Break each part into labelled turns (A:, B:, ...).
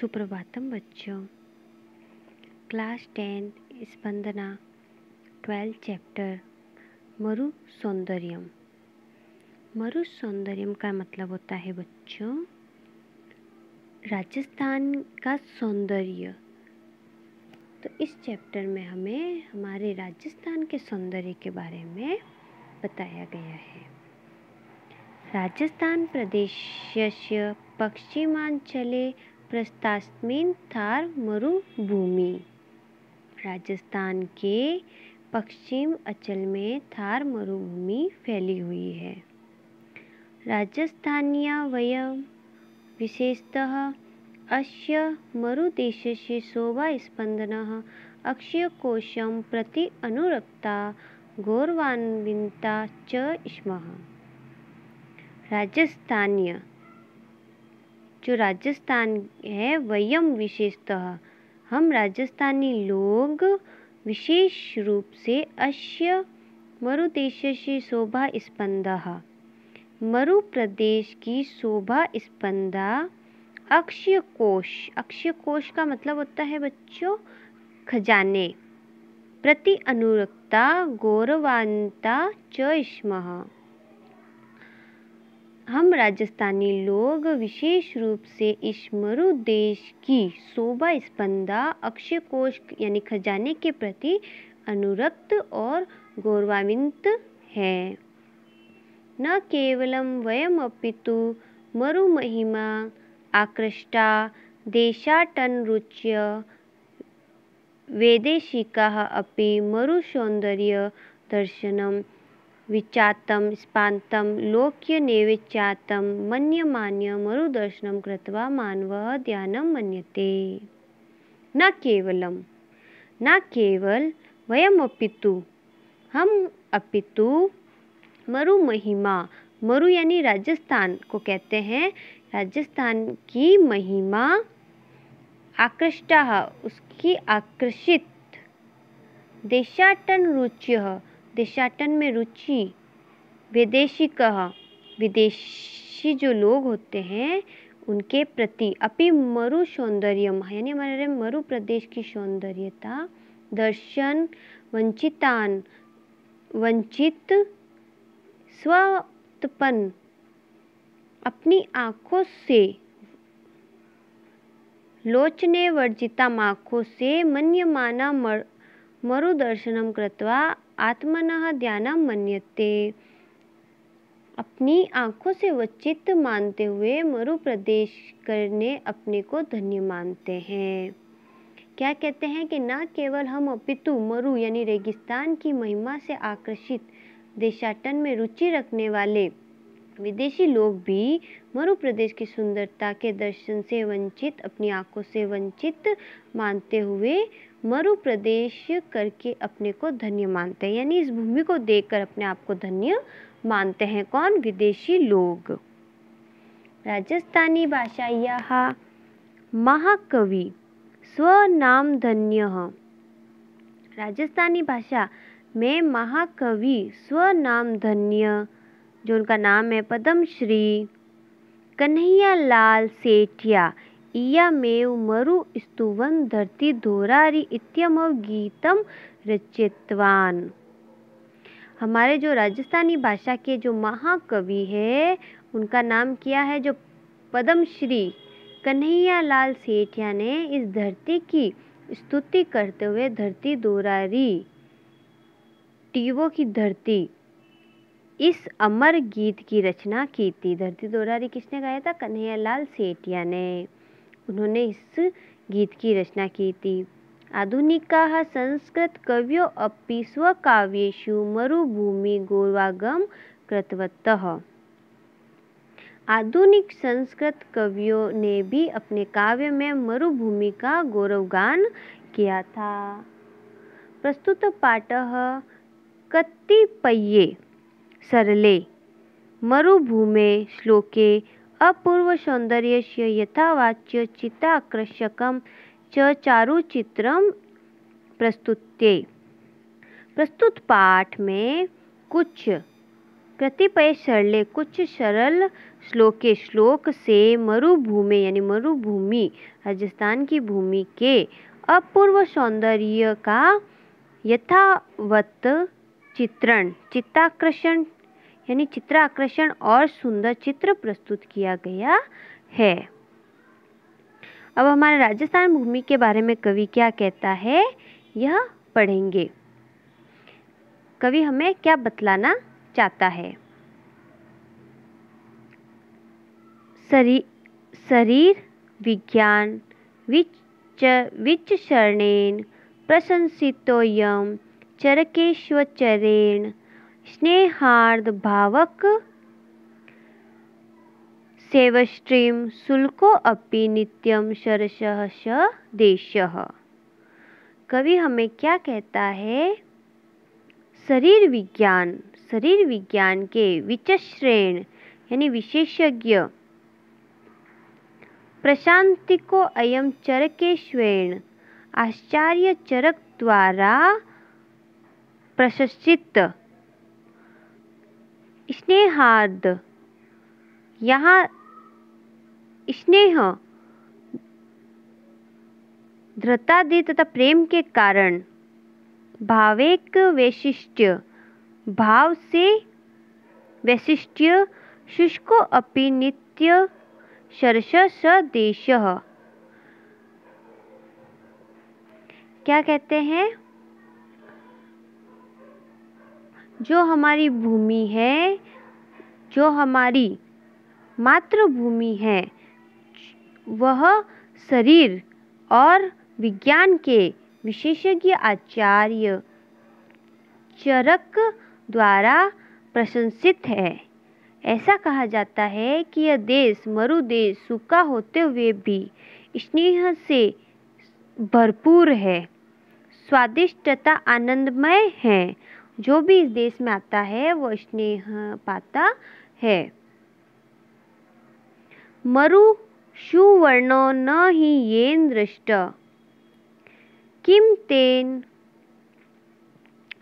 A: सुप्रभातम बच्चों। Class ten, Spandana, twelfth chapter, मरु सौंदर्यम। मरु सौंदर्यम का मतलब होता है बच्चों, राजस्थान का सौंदर्य। तो इस चैप्टर में हमें हमारे राजस्थान के सौंदर्य के बारे में बताया गया है। राजस्थान प्रदेशस्य पश्चिमांचले प्रस्तास्मिन थार मरुभूमि। राजस्थान के पश्चिम अचल में थार मरुभूमि फैली हुई है। राजस्थानिया वयम विशेषतः अस्य मरुदेशस्य शोभास्पन्दनः, अक्षयकोशं प्रति अनुरक्ता गौरवान्विता च स्मः। राजस्थानीय जो राजस्थान है, वयम विशेषतः। हम राजस्थानी लोग विशेष रूप से अश्य मरुदेशस्य शोभा स्पंदा। मरु प्रदेश की शोभा स्पंदा अक्षय कोश अक्षय कोश का मतलब होता है बच्चों, खजाने। प्रति अनुरक्ता गौरवान्ता च स्मः हम राजस्थानी लोग विशेष रूप से इस मरु देश की शोभा, स्पंदा, अक्षय कोश यानी खजाने के प्रति अनुरक्त और गौरवान्वित है। न केवलं वयम अपितु महिमा, आकृष्टा, देशाटन देशाटनरुच्य वेदेशिकाः अपि दर्शनम। विचातं स्पान्तं लोक्यनेविचातं मन्यमान्य मरुदर्शनं कृत्वा मानवः ध्यानं मन्यते। न केवलं, न केवल वयम अपितु हम अपितु मरु महिमा मरु यानी राजस्थान को कहते हैं। राजस्थान की महिमा आकृष्टा, उसकी आकर्षित देशाटन रुच्य देशाटन में रुचि, विदेशी कहा, विदेशी जो लोग होते हैं, उनके प्रति अपि मरु सौंदर्यम, यानी हमारे मरु प्रदेश की सौंदर्यता, दर्शन, वंचितान, वंचित, स्वतपन, अपनी आँखों से, लोचने वर्जिता आँखों से, मन्यमाना मर, मरुदर्शनम कृत्वा आत्मन ध्यान मन्यते। अपनी आँखों से वचित मानते हुए मरु प्रदेश करने अपने को धन्य मानते हैं। क्या कहते हैं कि न केवल हम अपितु मरु यानी रेगिस्तान की महिमा से आकर्षित देशाटन में रुचि रखने वाले विदेशी लोग भी मरु प्रदेश की सुंदरता के दर्शन से वंचित, अपनी आँखों से वंचित मानते हुए मरु प्रदेश करके अपने को धन्य मानते हैं। यानी इस भूमि को देखकर अपने आप को धन्य मानते हैं। कौन? विदेशी लोग। राजस्थानी भाषा यह महाकवि, स्वनाम धन्य। राजस्थानी भाषा में महाकवि, स्वनाम धन्य, जो उनका नाम है पद्म श्री कन्हैया लाल सेठिया। इयमेव मरु स्तुवन धरती धोरारी इत्यमव गीतम रचितवान। हमारे जो राजस्थानी भाषा के जो महाकवि है, उनका नाम क्या है जो पद्मश्री कन्हैया लाल सेठिया ने इस धरती की स्तुति करते हुए धरती दोरारी टीवो की धरती, इस अमर गीत की रचना की थी। धरती दोरारी किसने गाया था? कन्हैया लाल सेठिया ने। उन्होंने इस गीत की रचना की थी। आधुनिक आधुनिकाः संस्कृतकवयो अपि मरुभूमि गौरवागम कृतवतः आधुनिक संस्कृत कवियों ने भी अपने काव्य में मरुभूमि का गौरवगान किया था। प्रस्तुत पाठ कतिपये सरले, मरुभूमे श्लोके अपूर्वसौन्दर्यस्य यथावाच्य चित्ताकर्षकं च चारुचित्रम प्रस्तुत्य। प्रस्तुत पाठ में कुछ कतिपय सरले, कुछ सरल श्लोके, श्लोक से मरुभूमि, यानी मरुभूमि, राजस्थान की भूमि के अपूर्व सौंदर्य का यथावत चित्रण, चित्ताकर्षण यानी चित्र आकर्षण और सुंदर चित्र प्रस्तुत किया गया है। अब हमारे राजस्थान भूमि के बारे में कवि क्या कहता है, यह पढ़ेंगे। कवि हमें क्या बतलाना चाहता है? शरीर शरीर विज्ञान विच, विचरणेन प्रशंसितोयम चरकेश्वचरेण स्नेहार्द भावक शुल्को अपि नित्यम शरशः स देशः। कवि हमें क्या कहता है? शरीर विज्ञान शरीर विज्ञान के विचश्रेण, यानी विशेषज्ञ। प्रशांतिको अयम चरकेश्वेण आचार्य चरक द्वारा प्रशस्तित। स्नेहार्द यहाँ स्नेह, धृतादि तथा प्रेम के कारण भावेक वैशिष्ट्य, भाव से वैशिष्ट्य शुष्को अपि नित्य शर्ष स देश। क्या कहते हैं? जो हमारी भूमि है, जो हमारी मातृभूमि है, वह शरीर और विज्ञान के विशेषज्ञ आचार्य चरक द्वारा प्रशंसित है। ऐसा कहा जाता है कि यह देश मरुदेश सूखा होते हुए भी स्नेह से भरपूर है। स्वादिष्ट तथा आनंदमय है जो भी इस देश में आता है, वो स्नेह पाता है। मरु सुवर्णो न ही येन दृष्ट। किम तेन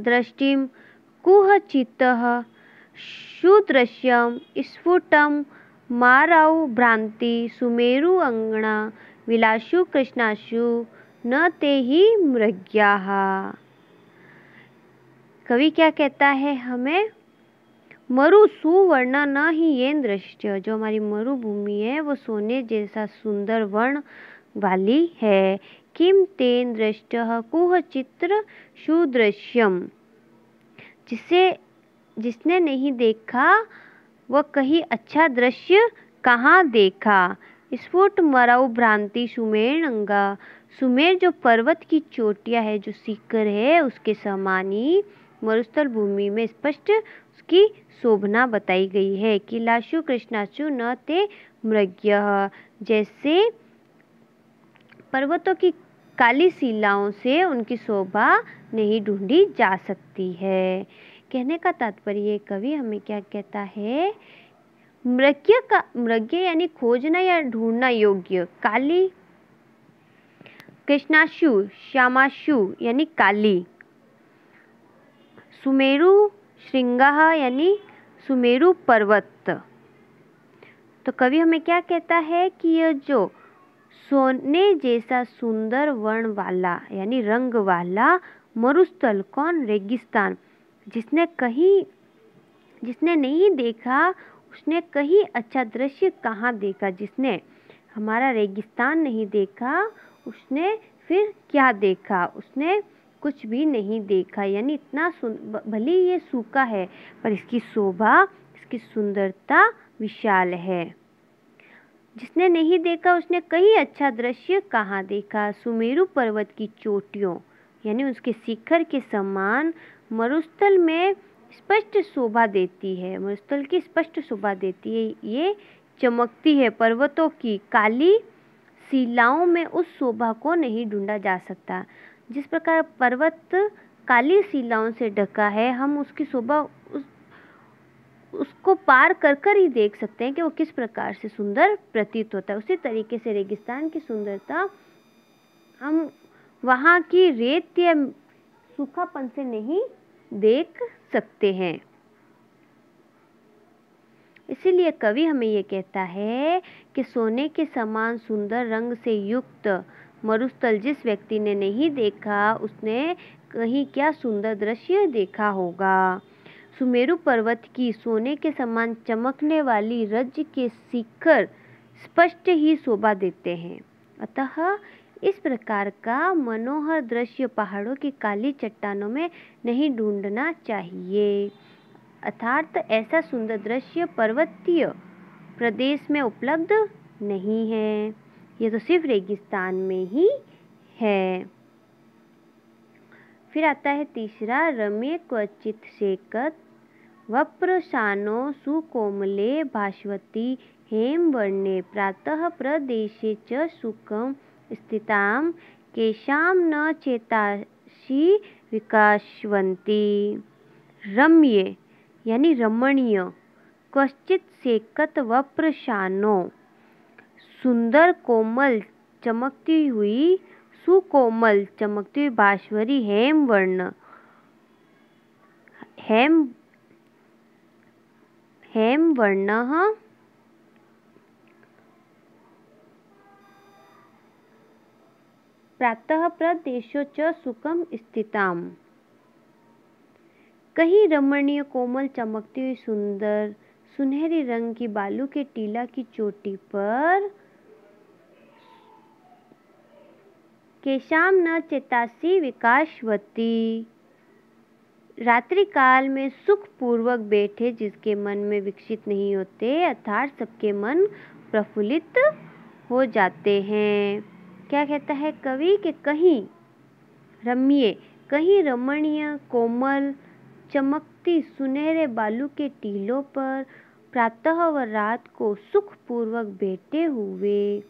A: दृष्टिम कुहचितः सुदृश्यम स्फुटम माराउ भ्रांति सुमेरु अंगणा विलासु कृष्णाशु न ते ही मृग्या। कवि क्या कहता है, हमें मरु सुवर्ण न ही ये दृश्य। जो हमारी मरुभूमि है, वो सोने जैसा सुंदर वर्ण वाली है। किम तेन दृष्ट कुह चित्र सुदृश्यम। जिसे, जिसने नहीं देखा, वह कहीं अच्छा दृश्य कहाँ देखा? स्फुट मराउ भ्रांति सुमेर अंगा सुमेर जो पर्वत की चोटियाँ है, जो सीकर है, उसके समान ही मरुस्थल भूमि में स्पष्ट उसकी शोभना बताई गई है कि लाशु कृष्णाशु न ते मृग्य। जैसे पर्वतों की काली शिलाओं से उनकी शोभा नहीं ढूंढी जा सकती है। कहने का तात्पर्य, कवि हमें क्या कहता है? मृग्य का, मृग्य यानी खोजना या ढूंढना योग्य। काली कृष्णाशु श्यामाशु यानी काली। सुमेरु श्रृंगा यानी सुमेरु पर्वत। तो कवि हमें क्या कहता है कि यह जो सोने जैसा सुंदर वर्ण वाला यानी रंग वाला मरुस्थल, कौन? रेगिस्तान। जिसने कहीं, जिसने नहीं देखा, उसने कहीं अच्छा दृश्य कहाँ देखा? जिसने हमारा रेगिस्तान नहीं देखा, उसने फिर क्या देखा? उसने कुछ भी नहीं देखा। यानी इतना भले ये सूखा है, पर इसकी शोभा, इसकी सुंदरता विशाल है। जिसने नहीं देखा, उसने कहीं अच्छा दृश्य कहाँ देखा? सुमेरु पर्वत की चोटियों, यानी उसके शिखर के समान मरुस्थल में स्पष्ट शोभा देती है। मरुस्थल की स्पष्ट शोभा देती है। ये चमकती है। पर्वतों की काली शिलाओं में उस शोभा को नहीं ढूंढा जा सकता। जिस प्रकार पर्वत काली शिलाओं से ढका है, हम उसकी शोभा उस, उसको पार कर कर ही देख सकते हैं कि वो किस प्रकार से सुंदर प्रतीत होता है। उसी तरीके से रेगिस्तान की सुंदरता, हम वहाँ की रेत या सूखापन से नहीं देख सकते हैं। इसीलिए कवि हमें ये कहता है कि सोने के समान सुंदर रंग से युक्त मरुस्थल जिस व्यक्ति ने नहीं देखा, उसने कहीं क्या सुंदर दृश्य देखा होगा? सुमेरु पर्वत की सोने के समान चमकने वाली रज के शिखर स्पष्ट ही शोभा देते हैं। अतः इस प्रकार का मनोहर दृश्य पहाड़ों की काली चट्टानों में नहीं ढूंढना चाहिए। अर्थात ऐसा सुंदर दृश्य पर्वतीय प्रदेश में उपलब्ध नहीं है। ये तो सिर्फ़ रेगिस्तान में ही है। फिर आता है तीसरा रमे क्वचित शेकत वप्रशानो सुकोमले हेम वर्णे प्रातः प्रदेशे च सुखम स्थितां, केशां न चेताशी विकासवंती रम्ये, यानी रमणीय, क्वचित सेकत वप्रशानो सुंदर कोमल चमकती हुई, सुकोमल चमकती हुई बाश्वरी हेम वर्ण हेम हेम वर्ण प्रातः प्रदेशो च सुखम स्थिताम। कहीं रमणीय कोमल चमकती हुई सुंदर, सुनहरी रंग की बालू के टीला की चोटी पर केशाम न चेतासी विकासवती। रात्रि काल में सुख पूर्वक बैठे जिसके मन में विकसित नहीं होते, अर्थात सबके मन प्रफुल्लित हो जाते हैं। क्या कहता है कवि के कहीं रम्य, कहीं रमणीय, कोमल, चमकती सुनहरे बालू के टीलों पर प्रातः व रात को सुखपूर्वक बैठे हुए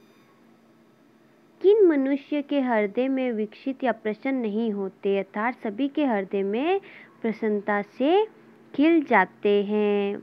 A: किन मनुष्य के हृदय में विकसित या प्रसन्न नहीं होते? अर्थात सभी के हृदय में प्रसन्नता से खिल जाते हैं।